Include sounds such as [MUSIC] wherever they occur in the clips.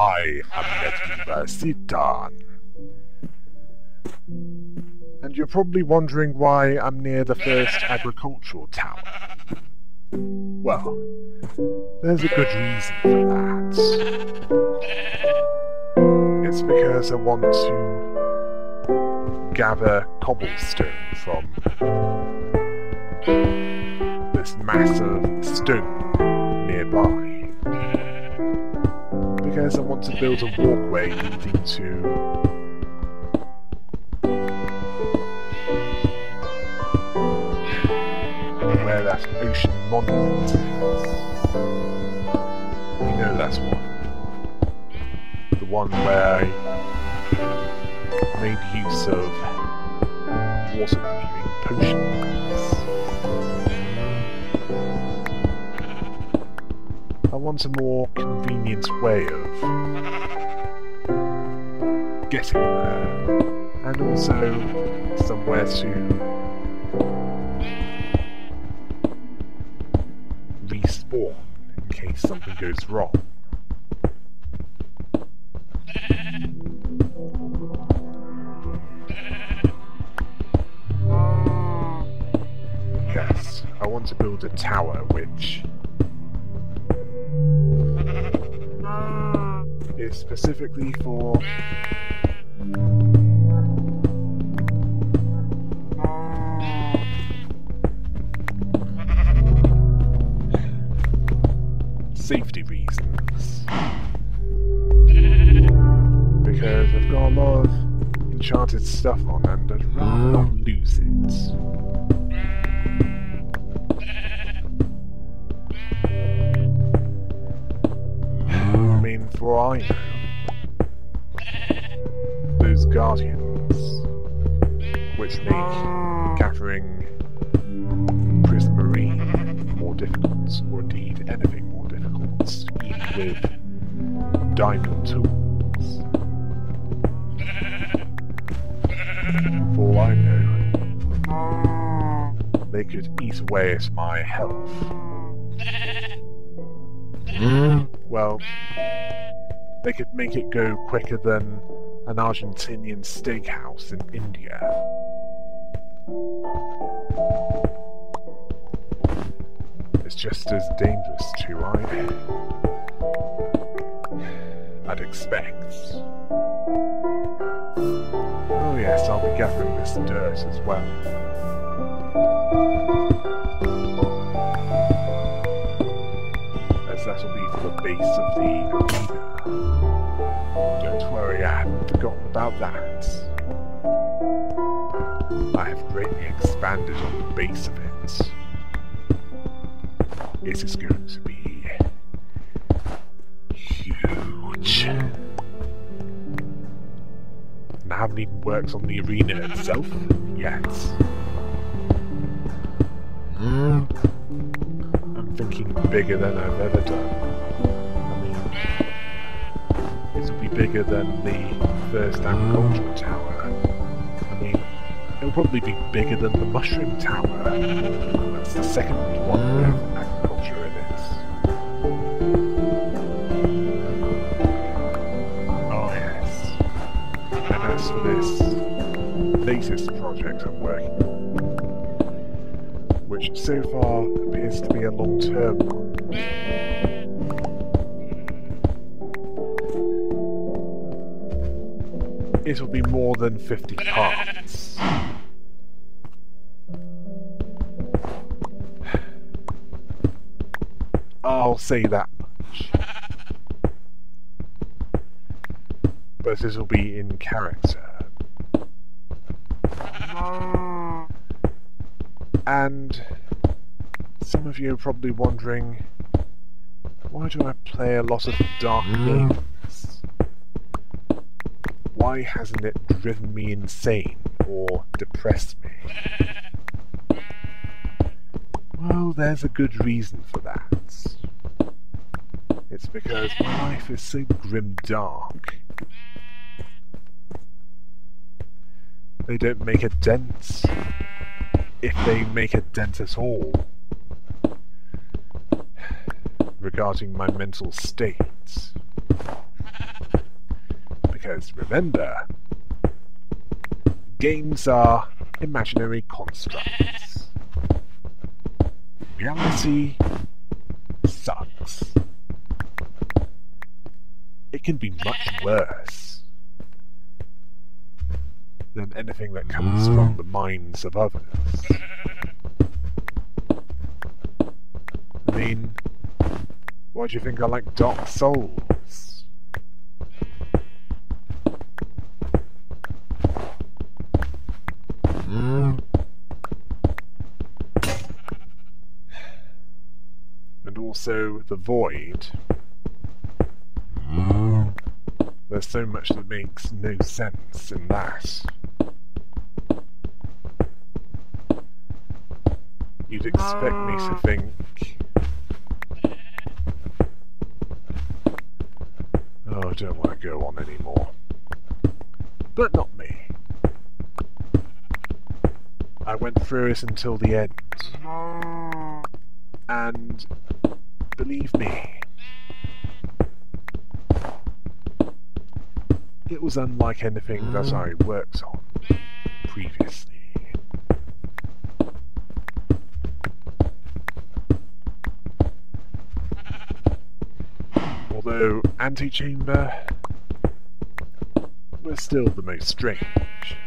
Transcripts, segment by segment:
I am Medieval Sitan. And you're probably wondering why I'm near the first agricultural tower. Well, there's a good reason for that. It's because I want to gather cobblestone from this massive stone nearby. I want to build a walkway leading to where that ocean monument is. You know that's one. The one where I made use of water breathing potions. A more convenient way of getting there, and also somewhere to respawn in case something goes wrong. Specifically for safety reasons. Because I've got a lot of enchanted stuff on and I'd rather not lose it. I mean, for I know, guardians, which make gathering prismarine more difficult, or indeed anything more difficult, even with diamond tools. For all I know, they could eat away at my health. Hmm? Well, they could make it go quicker than an Argentinian steakhouse in India. It's just as dangerous to, I... I'd expect. Oh yes, I'll be gathering this dirt as well. As that'll be for the base of the arena. Don't worry, I haven't forgotten about that. I have greatly expanded on the base of it. It is going to be huge. And I haven't even worked on the arena itself yet. Hmm. I'm thinking bigger than I've ever done. Bigger than the first agricultural tower. I mean, it'll probably be bigger than the mushroom tower. That's the second one with agriculture in it. Oh yes. And as for this latest project I'm working on, which so far appears to be a long-term It'll be more than 50 parts. I'll say that much. But this will be in character. And some of you are probably wondering, why do I play a lot of dark mm. games? Why hasn't it driven me insane or depressed me? Well, there's a good reason for that. It's because my life is so grim dark. They don't make a dent. If they make a dent at all. Regarding my mental state. Because remember, games are imaginary constructs. Reality sucks. It can be much worse than anything that comes from the minds of others. I mean, why do you think I like Dark Souls? The Void. There's so much that makes no sense in that. You'd expect me to ah. think Oh, I don't want to go on anymore. But not me. I went through it until the end. And believe me, it was unlike anything that mm. I worked on previously. Although Antechamber was still the most strange.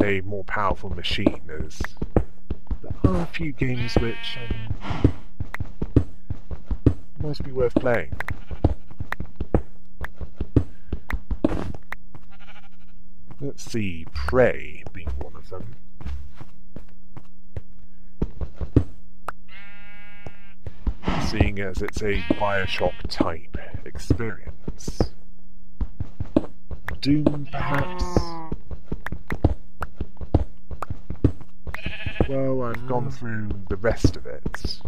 A more powerful machine as there are a few games which um, might be worth playing. Let's see, Prey being one of them. Seeing as it's a Bioshock type experience. Doom, perhaps? Well, I've gone through the rest of it.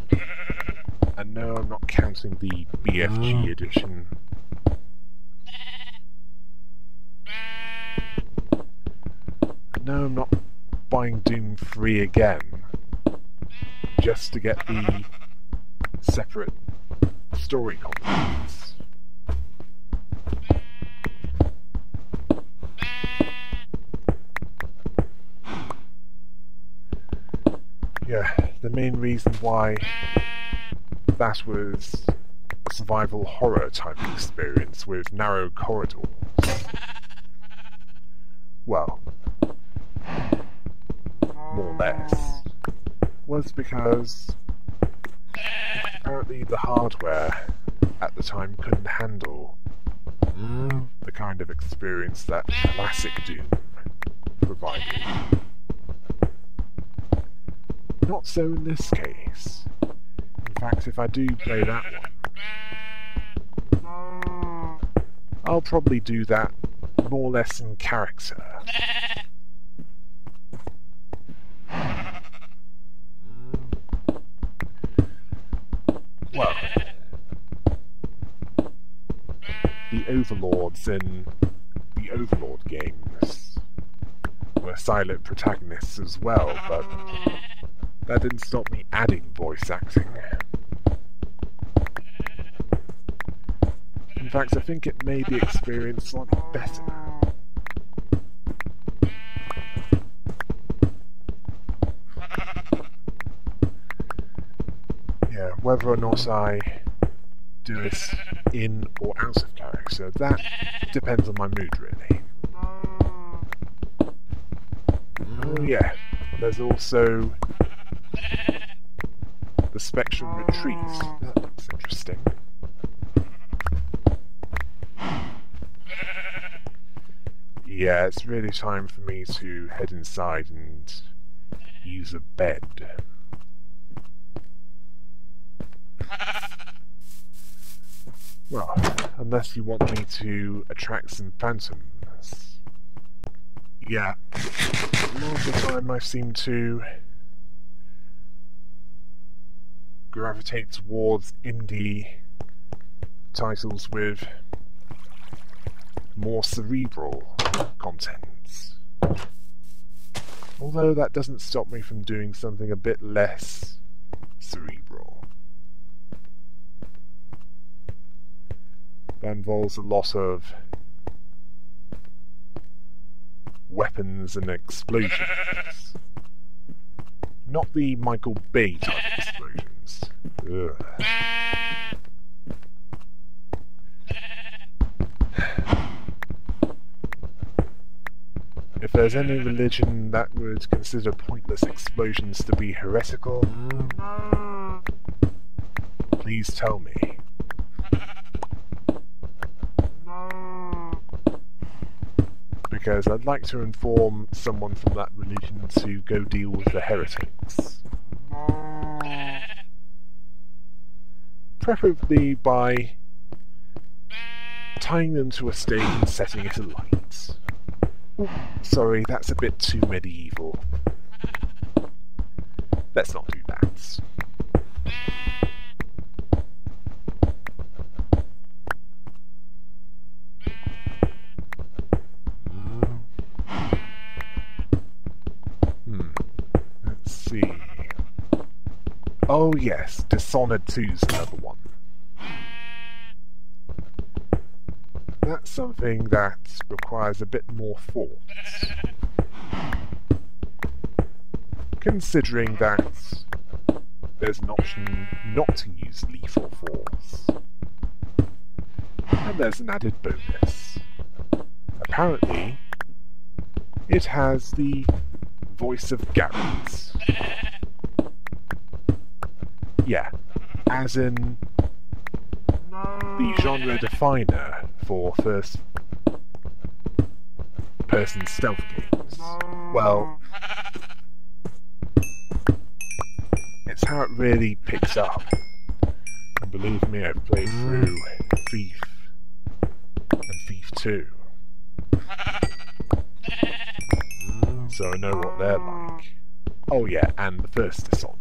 And no, I'm not counting the BFG ah. edition. And no, I'm not buying Doom 3 again. Just to get the separate story contents. Main reason why that was a survival horror type experience with narrow corridors. Well, more or less, was because apparently the hardware at the time couldn't handle the kind of experience that classic Doom provided. Not so in this case. In fact, if I do play that one, I'll probably do that more or less in character. Well, the overlords in the Overlord games were silent protagonists as well, but that didn't stop me adding voice acting. In fact, I think it made the experience slightly better. Yeah, whether or not I do this in or out of character, that depends on my mood, really. Oh yeah, there's also the Spectrum retreats. That looks interesting. Yeah, it's really time for me to head inside and use a bed. Well, unless you want me to attract some phantoms. Yeah. A lot of the time I seem to gravitate towards indie titles with more cerebral contents. Although that doesn't stop me from doing something a bit less cerebral. That involves a lot of weapons and explosions. Not the Michael Bay type. If there's any religion that would consider pointless explosions to be heretical, please tell me. Because I'd like to inform someone from that religion to go deal with the heretics. Preferably by tying them to a stake and setting it alight. Sorry, that's a bit too medieval. Let's not do that. Oh yes, Dishonored 2's another one. That's something that requires a bit more thought. Considering that there's an option not to use lethal force. And there's an added bonus. Apparently, it has the voice of Garrett. Yeah, as in the genre definer for first person stealth games. Well, it's how it really picks up. And believe me, I've played through Thief and Thief 2. So I know what they're like. Oh yeah, and the first Dishonored.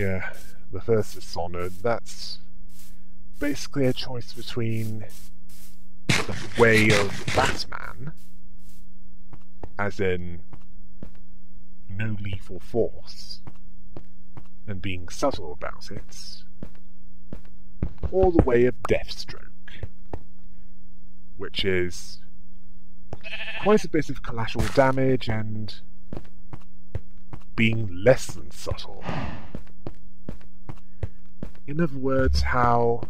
Yeah, the first Dishonored, that's basically a choice between the way of Batman, as in no lethal force, and being subtle about it, or the way of Deathstroke, which is quite a bit of collateral damage and being less than subtle. In other words, how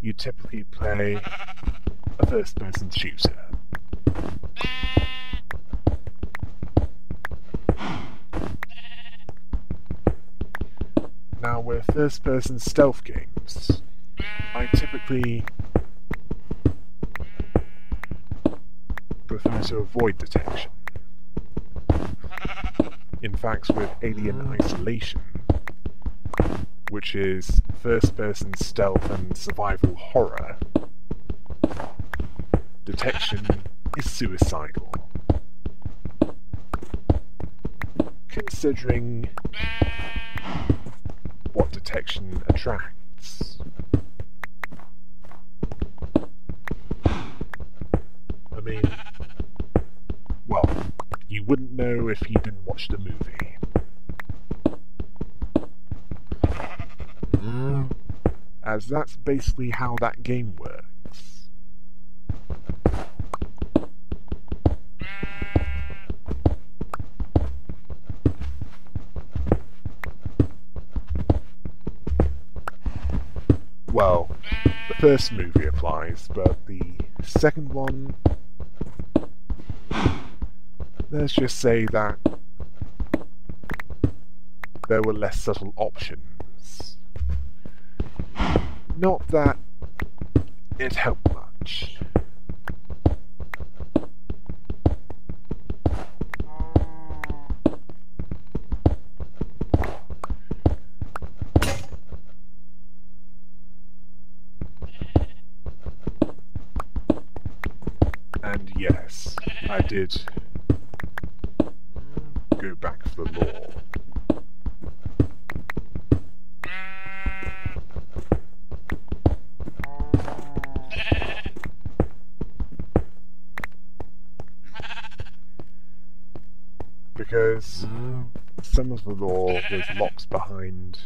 you typically play a first person shooter. Now, with first person stealth games, I typically prefer to avoid detection. In fact, with Alien Isolation, which is first person stealth and survival horror, detection is suicidal. Considering what detection attracts. I mean, well, you wouldn't know if you didn't watch the movie. As that's basically how that game works. Well, the first movie applies, but the second one. Let's just say that there were less subtle options. Not that it helped much. And yes, I did go back to the lore. The lore was locks behind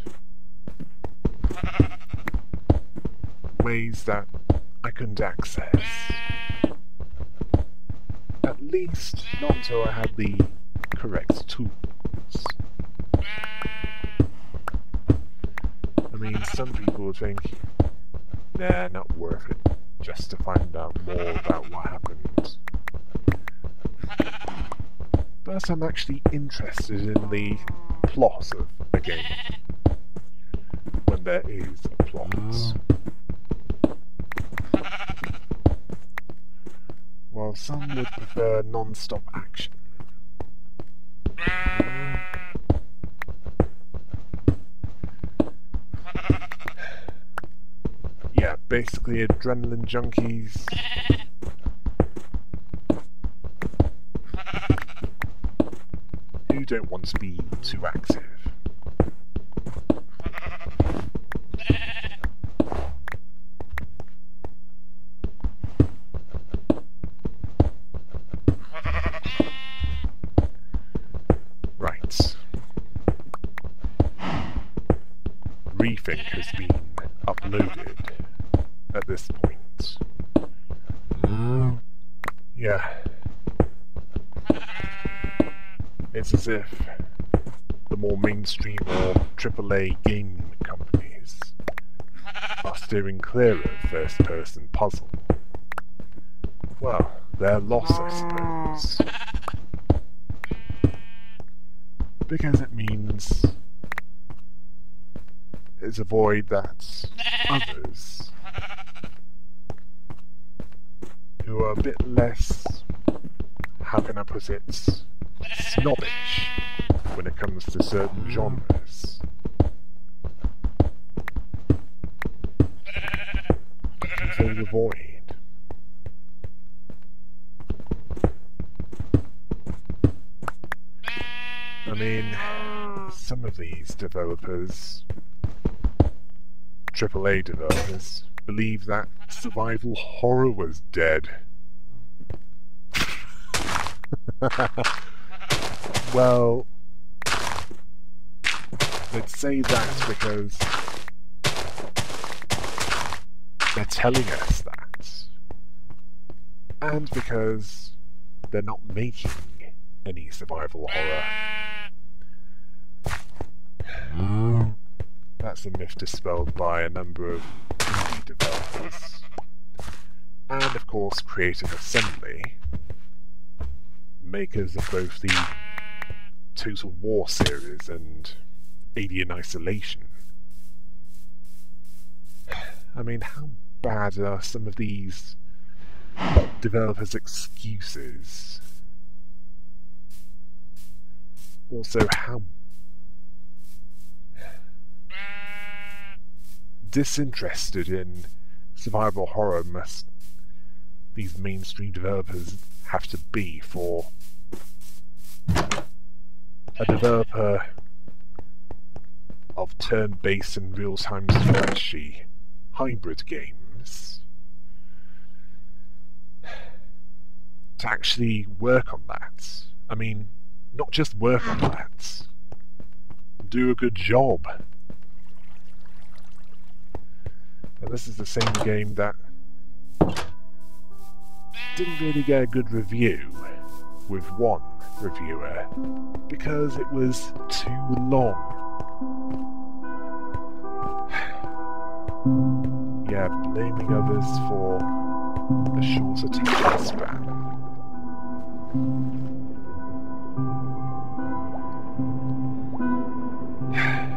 ways that I couldn't access. At least not until I had the correct tools. I mean, some people would think, nah, not worth it, just to find out more about what happened. But I'm actually interested in the plot of a game. When there is a plot. While some would prefer non-stop action. Yeah, basically adrenaline junkies. Who don't want to be too active? Right. Rethink has been uploaded at this point. Yeah. It's as if the more mainstream or AAA game companies are steering clear of first person puzzle. Well, they're lost, I suppose. Because it means it's a void that others who are a bit less, how can I put it, snobbish when it comes to certain genres. fill the void. I mean, some of these developers, AAA developers, believe that survival horror was dead. [LAUGHS] well, let's say that because they're telling us that. And because they're not making any survival horror. That's a myth dispelled by a number of indie developers. And of course Creative Assembly, makers of both the Total War series and Alien Isolation. I mean, how bad are some of these developers' excuses? Also, how disinterested in survival horror must these mainstream developers have to be for a developer of turn-based and real-time strategy hybrid games to actually work on that. I mean, not just work on that, do a good job. And this is the same game that didn't really get a good review with one reviewer because it was too long. [SIGHS] yeah, blaming others for a short attention span. [SIGHS]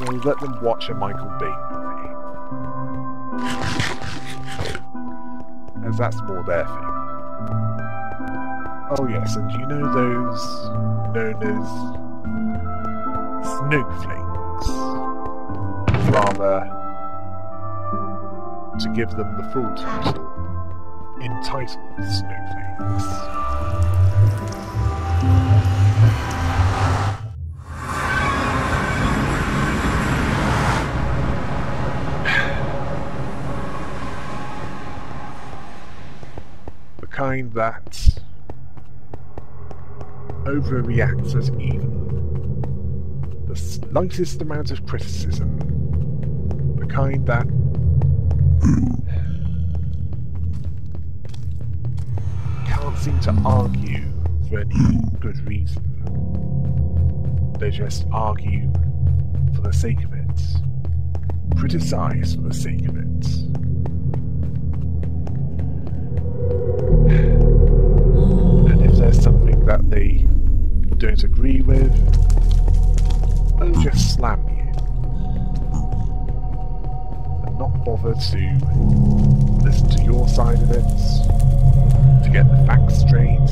Well, let them watch a Michael Bay movie. As that's more their thing. Oh yes, and you know those known as snowflakes? Rather, to give them the full title, entitled snowflakes. [SIGHS] the kind that overreacts at even the slightest amount of criticism. The kind that can't seem to argue for any good reason. They just argue for the sake of it, criticize for the sake of it. And if there's something that they don't agree with, just slam you. And not bother to listen to your side of it, to get the facts straight,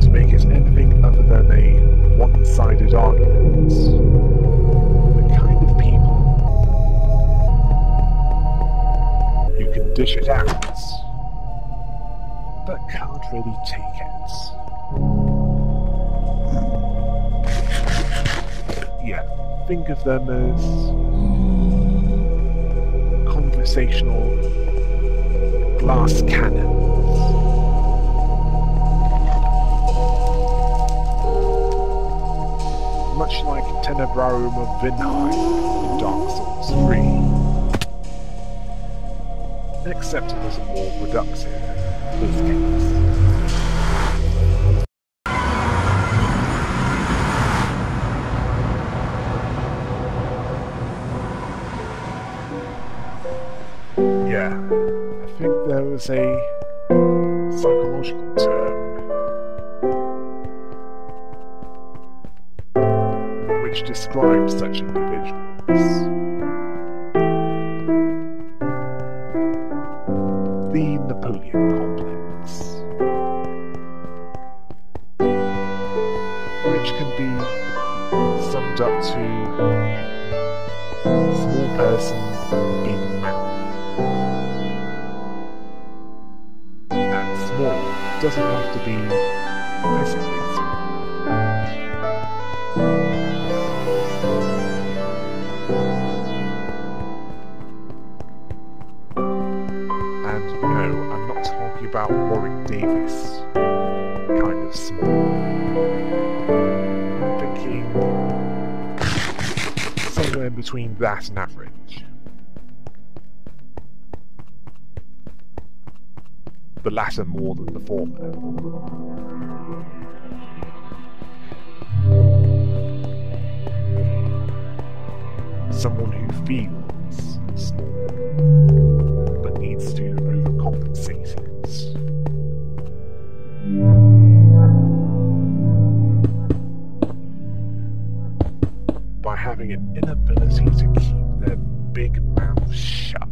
to make it anything other than a one-sided argument. The kind of people who can dish it out, but can't really take think of them as conversational glass cannons. Much like Tenebrarum of Vinheim in Dark Souls 3. Except it was more case. Was a psychological term which describes such individuals. The Napoleon complex, which can be summed up to small person, big mouth. Doesn't have to be physically. And no, I'm not talking about Warwick Davis kind of small. I'm thinking somewhere in between that and average. The latter more than the former. Someone who feels but needs to overcompensate it. By having an inability to keep their big mouth shut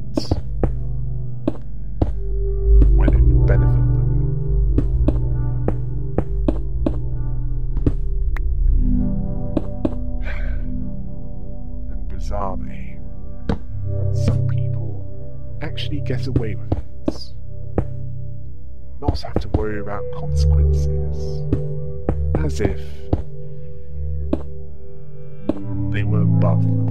consequences. As if they were above them.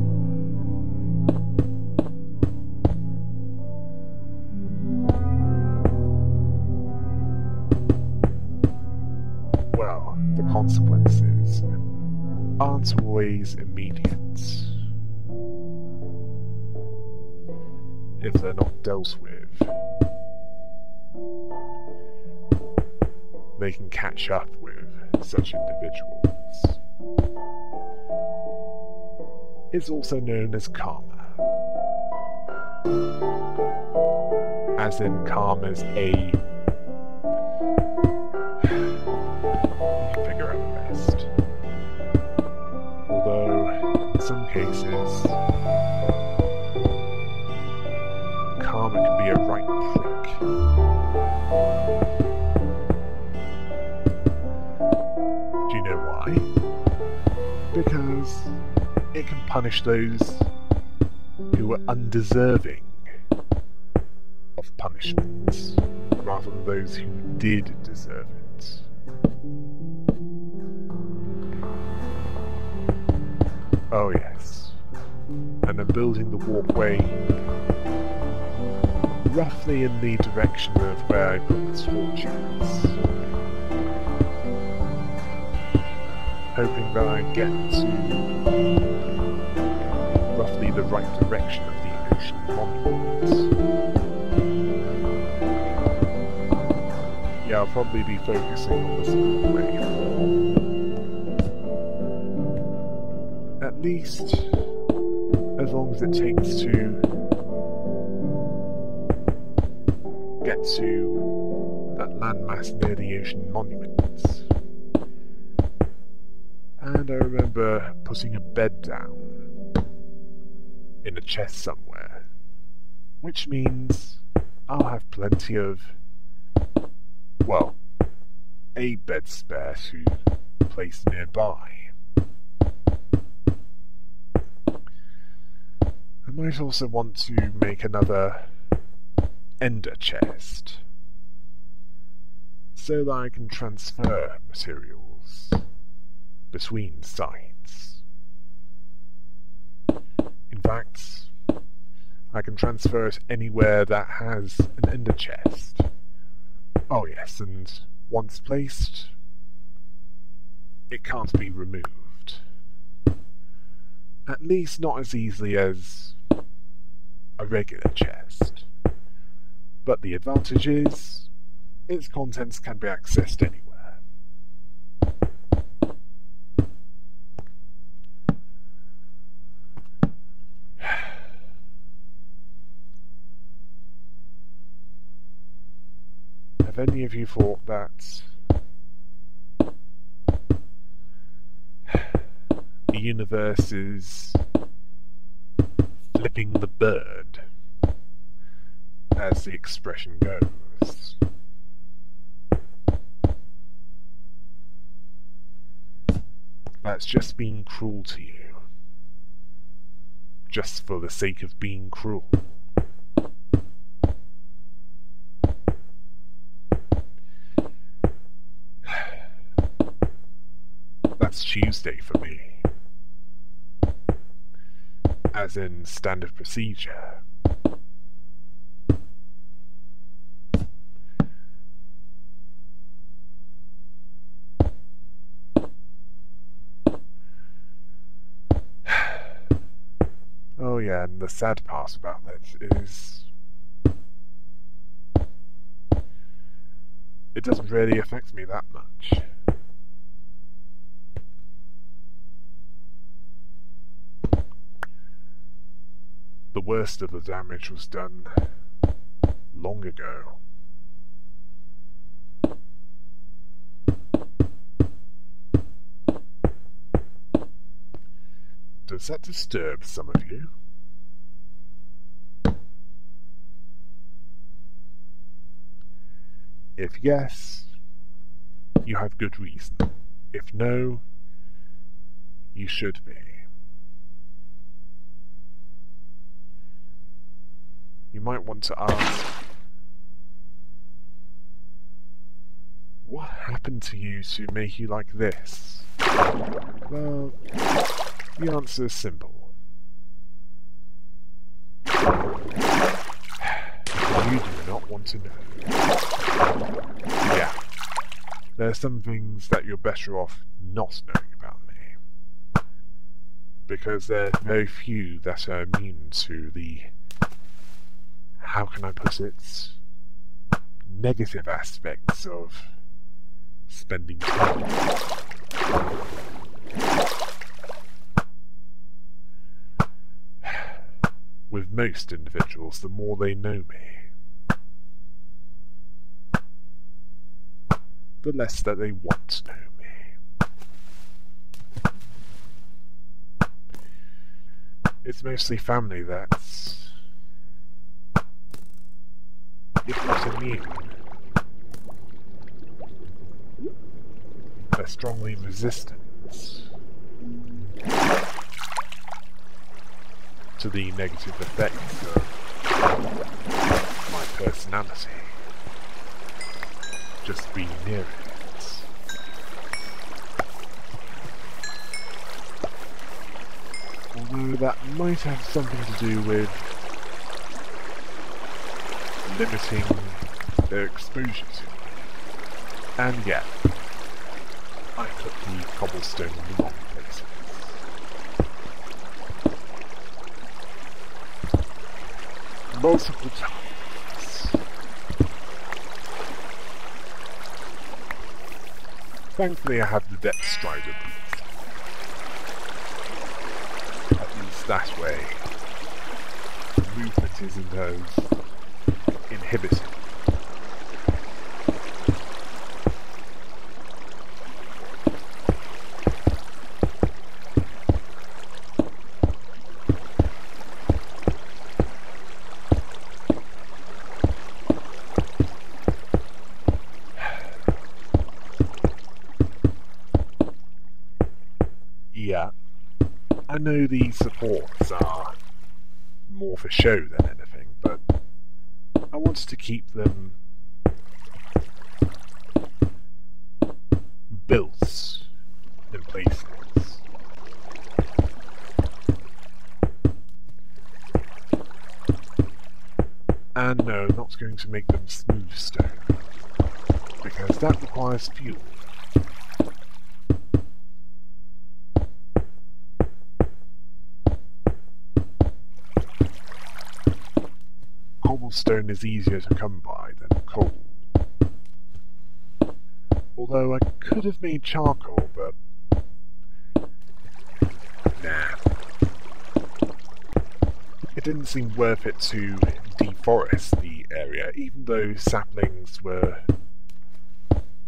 Well, the consequences aren't always immediate. If they're not dealt with, they can catch up with such individuals. It's also known as karma. As in karma's a it can punish those who are undeserving of punishment, rather than those who did deserve it. Oh yes. And I'm building the walkway roughly in the direction of where I put the torches. Hoping that I get to the right direction of the ocean monument. Yeah, I'll probably be focusing on the walkway for at least as long as it takes to get to that landmass near the ocean monuments. And I remember putting a bed down in a chest somewhere, which means I'll have plenty of, well, a bed spare to place nearby. I might also want to make another ender chest so that I can transfer materials between sites. Fact, I can transfer it anywhere that has an ender chest. Oh yes, and once placed, it can't be removed. At least not as easily as a regular chest. But the advantage is, its contents can be accessed anywhere. Any of you thought that the universe is flipping the bird? as the expression goes. That's just being cruel to you. Just for the sake of being cruel. That's Tuesday for me. As in standard procedure. [SIGHS] Oh yeah, and the sad part about this is it doesn't really affect me that much. The worst of the damage was done long ago. Does that disturb some of you? If yes, you have good reason. If no, you should be. You might want to ask, what happened to you to make you like this? Well, the answer is simple. You do not want to know. Yeah. There are some things that you're better off not knowing about me. Because there are very few that are immune to the... How can I put it? Negative aspects of spending time. With most individuals, the more they know me, the less that they want to know me. It's mostly family that's if not immune. They're strongly resistant to the negative effects of my personality. Just be near it. Although that might have something to do with limiting their exposure to me. And yeah, I put the cobblestone in the wrong places. Multiple times. Thankfully I have the depth strider At least that way, The movement isn't as inhibited. Yeah. I know the supports are more for show than anything, I wanted to keep them built in places. And no, not going to make them smooth stone, because that requires fuel. Cobblestone is easier to come by than coal. Although I could have made charcoal, but... Nah. It didn't seem worth it to deforest the area, even though saplings were...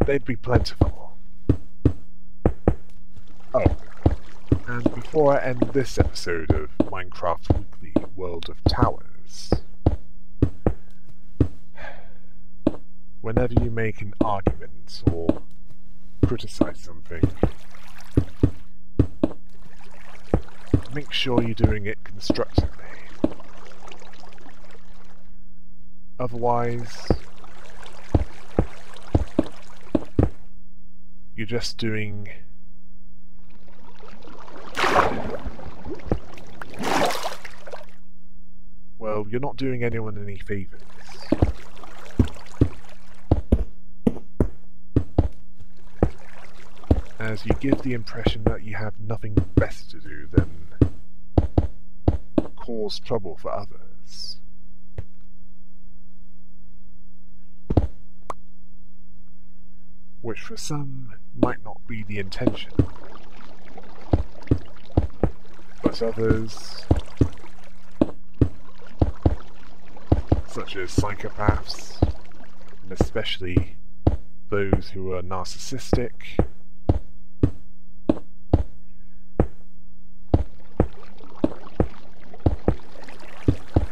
they'd be plentiful. Oh, and before I end this episode of Minecraft Weekly World of Towers, whenever you make an argument or criticize something, make sure you're doing it constructively. Otherwise, you're just doing well, you're not doing anyone any favours. As you give the impression that you have nothing better to do than cause trouble for others. Which for some might not be the intention. But others, such as psychopaths, and especially those who are narcissistic,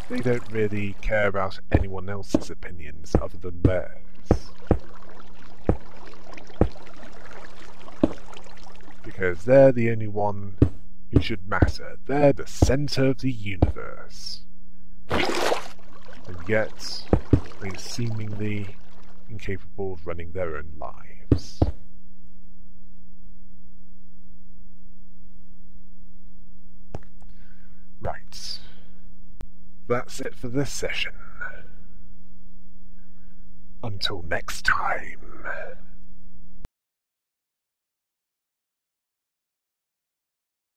They don't really care about anyone else's opinions other than theirs. Because they're the only one who should matter. They're the centre of the universe. And yet, they're seemingly incapable of running their own lives. Right that's it for this session. Until next time.